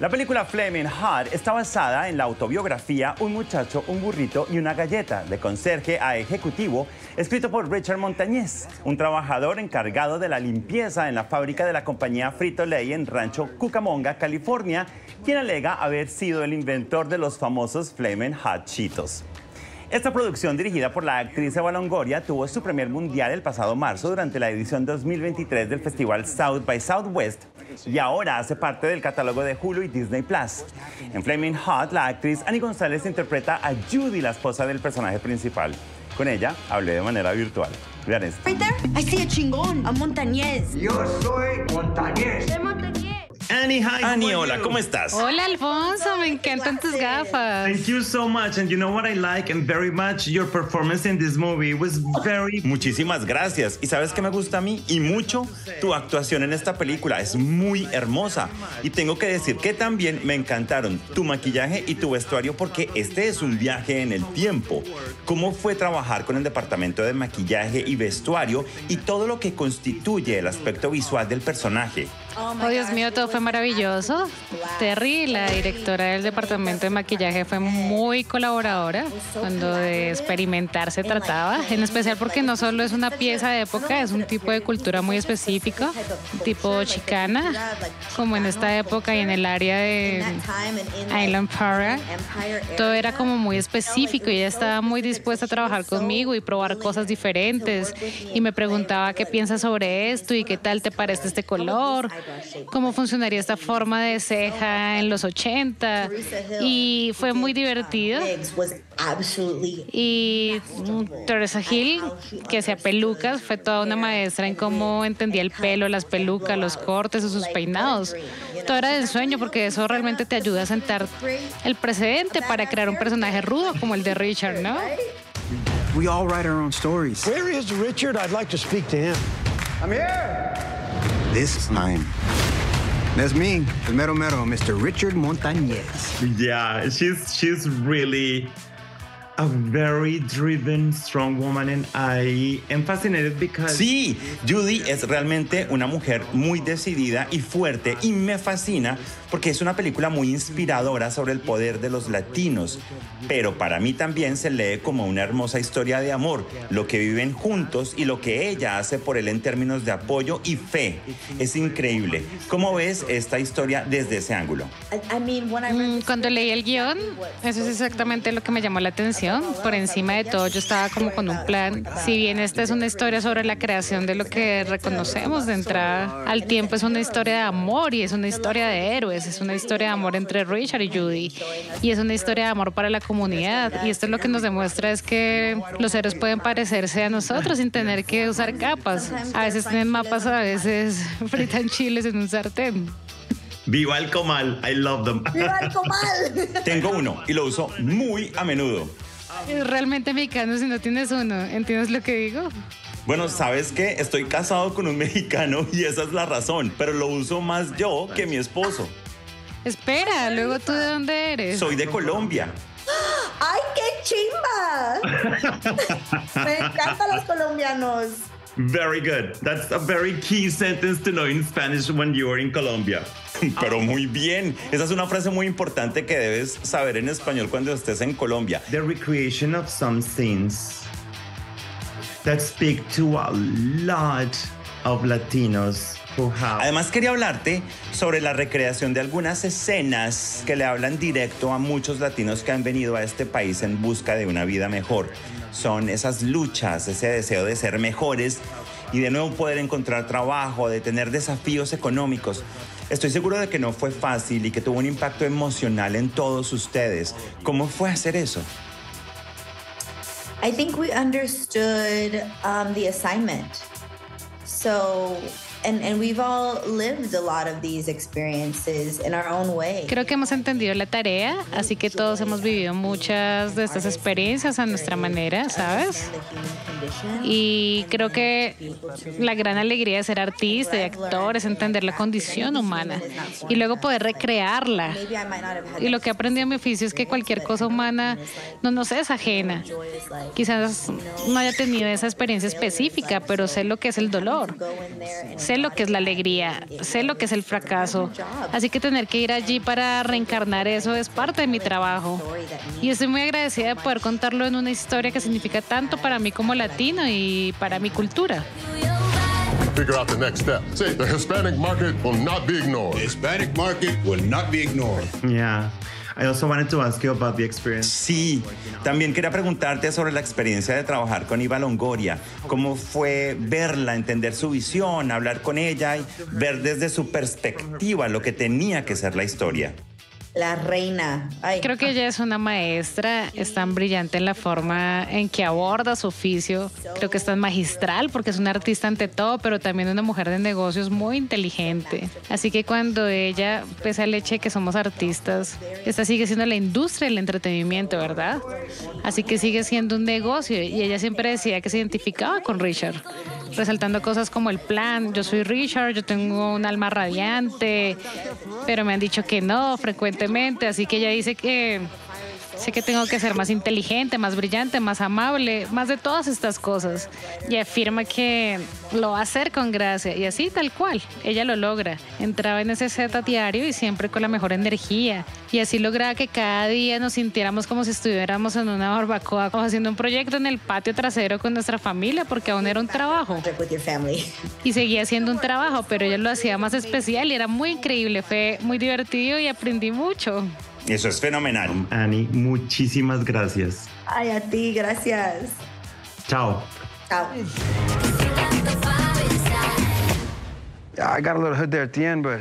La película Flaming Hot está basada en la autobiografía Un muchacho, un burrito y una galleta de conserje a ejecutivo, escrito por Richard Montañez, un trabajador encargado de la limpieza en la fábrica de la compañía Frito Lay en Rancho Cucamonga, California, quien alega haber sido el inventor de los famosos Flaming Hot Cheetos. Esta producción, dirigida por la actriz Eva Longoria, tuvo su primer mundial el pasado marzo durante la edición 2023 del festival South by Southwest y ahora hace parte del catálogo de Hulu y Disney Plus. En Flaming Hot, la actriz Annie González interpreta a Judy, la esposa del personaje principal. Con ella hablé de manera virtual. Vean esto. Right there, I see a chingón, a montañés. Yo soy Montañez. Annie, hi. Annie, hola, ¿cómo estás? Hola Alfonso, me encantan tus gafas. Thank you so much. And you know what I like and very much your performance in this movie was very Muchísimas gracias. ¿Y sabes qué me gusta a mí? Y mucho tu actuación en esta película es muy hermosa. Y tengo que decir que también me encantaron tu maquillaje y tu vestuario porque este es un viaje en el tiempo. ¿Cómo fue trabajar con el departamento de maquillaje y vestuario y todo lo que constituye el aspecto visual del personaje? Oh Dios mío, todo fue maravilloso. Terry, la directora del departamento de maquillaje, fue muy colaboradora cuando de experimentar se trataba, en especial porque no solo es una pieza de época, es un tipo de cultura muy específico, tipo chicana, como en esta época y en el área de Island Para. Todo era como muy específico y ella estaba muy dispuesta a trabajar conmigo y probar cosas diferentes y me preguntaba qué piensas sobre esto y qué tal te parece este color cómo funcionaría esta forma de ceja en los 80 y fue muy divertido. Y Teresa Hill, que hacía pelucas, fue toda una maestra en cómo entendía el pelo, las pelucas, los cortes o sus peinados. Todo era de ensueño porque eso realmente te ayuda a sentar el precedente para crear un personaje rudo como el de Richard, ¿no? We all write our own stories. Where is Richard? I'd like to speak to him. I'm here. This time, that's me, el mero mero, Mr. Richard Montañez. Yeah, she's she's really a very driven, strong woman, and I am fascinated because. Sí, Judy es realmente una mujer muy decidida y fuerte, y me fascina porque es una película muy inspiradora sobre el poder de los latinos. Pero para mí también se lee como una hermosa historia de amor, lo que viven juntos y lo que ella hace por él en términos de apoyo y fe. Es increíble. ¿Cómo ves esta historia desde ese ángulo? Mm, cuando leí el guion, eso es exactamente lo que me llamó la atención. Por encima de todo, yo estaba como con un plan. Si bien esta es una historia sobre la creación de lo que reconocemos de entrada al tiempo, es una historia de amor y es una historia de héroes. Es una historia de amor entre Richard y Judy. Y es una historia de amor para la comunidad. Y esto es lo que nos demuestra es que los héroes pueden parecerse a nosotros sin tener que usar capas. A veces tienen mapas, a veces fritan chiles en un sartén. Viva el comal, I love them. ¡Viva el comal! Tengo uno y lo uso muy a menudo. Es realmente mexicano si no tienes uno. ¿Entiendes lo que digo? Bueno, ¿sabes qué? Estoy casado con un mexicano y esa es la razón, pero lo uso más yo que mi esposo. Espera, luego tú de dónde eres? Soy de Colombia. ¡Ay, qué chimba! Me encantan los colombianos. Very good. That's a very key sentence to know in Spanish when you are in Colombia. Pero muy bien. Esa es una frase muy importante que debes saber en español cuando estés en Colombia. The recreation of some scenes that speak to a lot of Latinos Además quería hablarte sobre la recreación de algunas escenas que le hablan directo a muchos latinos que han venido a este país en busca de una vida mejor. Son esas luchas, ese deseo de ser mejores y de nuevo poder encontrar trabajo, de tener desafíos económicos. Estoy seguro de que no fue fácil y que tuvo un impacto emocional en todos ustedes. ¿Cómo fue hacer eso? I think we understood um, the assignment. So Creo que hemos entendido la tarea, así que todos hemos vivido muchas de estas experiencias a nuestra manera, ¿sabes? Y creo que la gran alegría de ser artista y actor es entender la condición humana y luego poder recrearla. Y lo que he aprendido en mi oficio es que cualquier cosa humana no nos es ajena. Quizás no haya tenido esa experiencia específica, pero sé lo que es el dolor sé lo que es la alegría, sé lo que es el fracaso. Así que tener que ir allí para reencarnar eso es parte de mi trabajo. Y estoy muy agradecida de poder contarlo en una historia que significa tanto para mí como latino y para mi cultura. Figure out the next step. See, the Hispanic market will not be ignored. The Hispanic market will not be ignored. Yeah. I also wanted to ask you about the experience. Sí, también quería preguntarte sobre la experiencia de trabajar con Iva Longoria. ¿Cómo fue verla, entender su visión, hablar con ella y ver desde su perspectiva lo que tenía que ser la historia? La reina. Ay. Creo que ella es una maestra, es tan brillante en la forma en que aborda su oficio. Creo que es tan magistral porque es una artista ante todo, pero también una mujer de negocios muy inteligente. Así que cuando ella, pese al hecho de que somos artistas, esta sigue siendo la industria del entretenimiento, ¿verdad? Así que sigue siendo un negocio y ella siempre decía que se identificaba con Richard resaltando cosas como el plan, yo soy Richard, yo tengo un alma radiante, pero me han dicho que no así que ella dice que Sé que tengo que ser más inteligente, más brillante, más amable, más de todas estas cosas. Y afirma que lo va a hacer con gracia. Y así, tal cual, ella lo logra. Entraba en ese set a diario y siempre con la mejor energía. Y así lograba que cada día nos sintiéramos como si estuviéramos en una barbacoa, como haciendo un proyecto en el patio trasero con nuestra familia, porque aún era un trabajo. Y seguía siendo un trabajo, pero ella lo hacía más especial y era muy increíble. Fue muy divertido y aprendí mucho. Eso es fenomenal. Annie, muchísimas gracias. Ay, a ti, gracias. Chao. Chao. I got a little hood there at the end, but